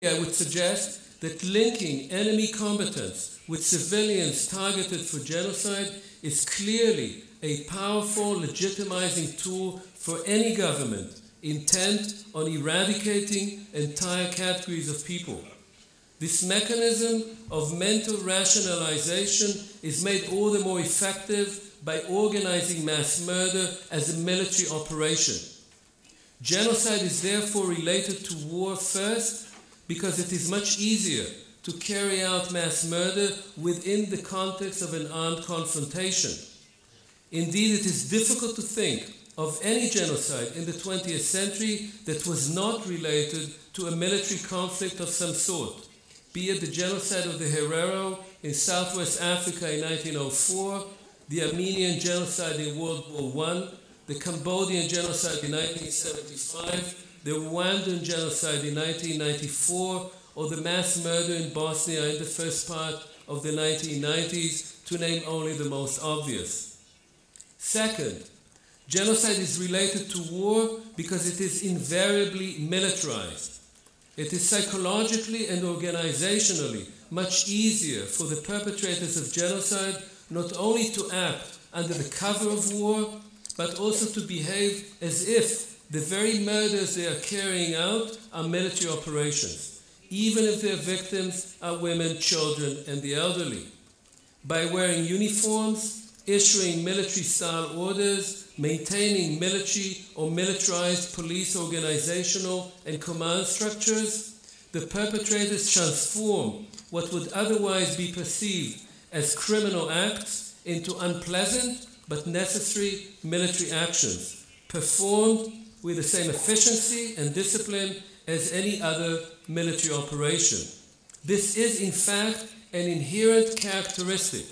I would suggest that linking enemy combatants with civilians targeted for genocide is clearly a powerful legitimizing tool for any government intent on eradicating entire categories of people. This mechanism of mental rationalization is made all the more effective by organizing mass murder as a military operation. Genocide is therefore related to war first because it is much easier to carry out mass murder within the context of an armed confrontation. Indeed, it is difficult to think of any genocide in the 20th century that was not related to a military conflict of some sort, be it the genocide of the Herero in southwest Africa in 1904, the Armenian genocide in World War I, the Cambodian genocide in 1975, the Rwandan genocide in 1994, or the mass murder in Bosnia in the first part of the 1990s, to name only the most obvious. Second, genocide is related to war because it is invariably militarized. It is psychologically and organizationally much easier for the perpetrators of genocide not only to act under the cover of war, but also to behave as if the very murders they are carrying out are military operations, even if their victims are women, children, and the elderly. By wearing uniforms, issuing military style orders, maintaining military or militarized police organizational and command structures, the perpetrators transform what would otherwise be perceived as criminal acts into unpleasant but necessary military actions performed with the same efficiency and discipline as any other military operation. This is, in fact, an inherent characteristic,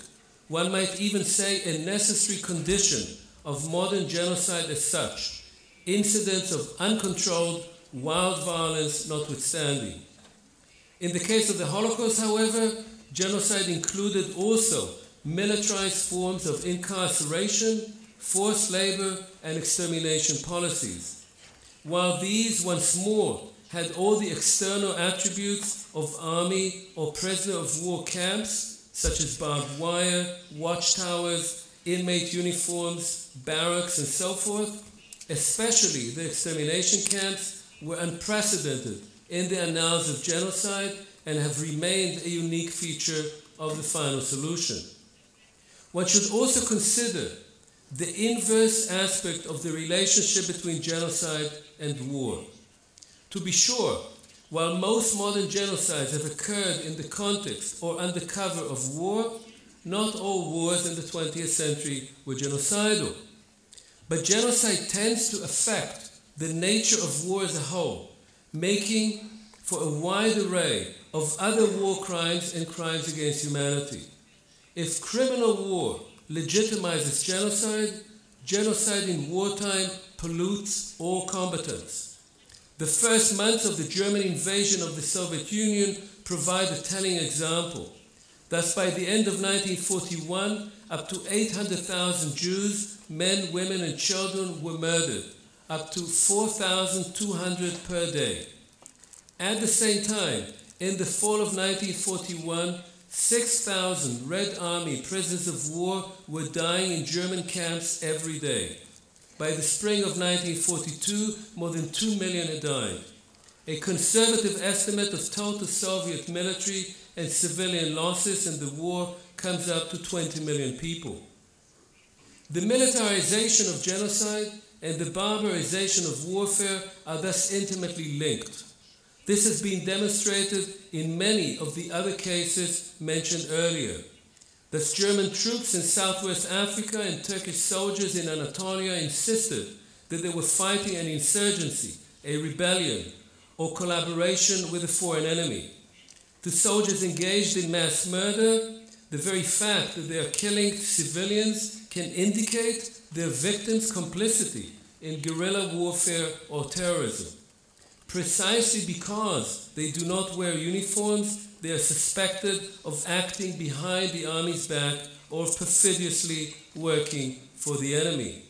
one might even say a necessary condition of modern genocide as such, incidents of uncontrolled wild violence notwithstanding. In the case of the Holocaust, however, genocide included also militarized forms of incarceration, forced labor, and extermination policies while these once more had all the external attributes of army or prisoner of war camps, such as barbed wire, watchtowers, inmate uniforms, barracks, and so forth, especially the extermination camps, were unprecedented in the annals of genocide and have remained a unique feature of the final solution. One should also consider the inverse aspect of the relationship between genocide and war. To be sure, while most modern genocides have occurred in the context or under cover of war, not all wars in the 20th century were genocidal. But genocide tends to affect the nature of war as a whole, making for a wide array of other war crimes and crimes against humanity. If criminal war legitimizes genocide, genocide in wartime pollutes all combatants. The first months of the German invasion of the Soviet Union provide a telling example. Thus, by the end of 1941, up to 800,000 Jews, men, women, and children were murdered, up to 4,200 per day. At the same time, in the fall of 1941, 6,000 Red Army prisoners of war were dying in German camps every day. By the spring of 1942, more than 2 million had died. A conservative estimate of total Soviet military and civilian losses in the war comes up to 20 million people. The militarization of genocide and the barbarization of warfare are thus intimately linked. This has been demonstrated in many of the other cases mentioned earlier. Thus, German troops in southwest Africa and Turkish soldiers in Anatolia insisted that they were fighting an insurgency, a rebellion, or collaboration with a foreign enemy. The soldiers engaged in mass murder, the very fact that they are killing civilians can indicate their victims' complicity in guerrilla warfare or terrorism. Precisely because they do not wear uniforms, they are suspected of acting behind the army's back or perfidiously working for the enemy.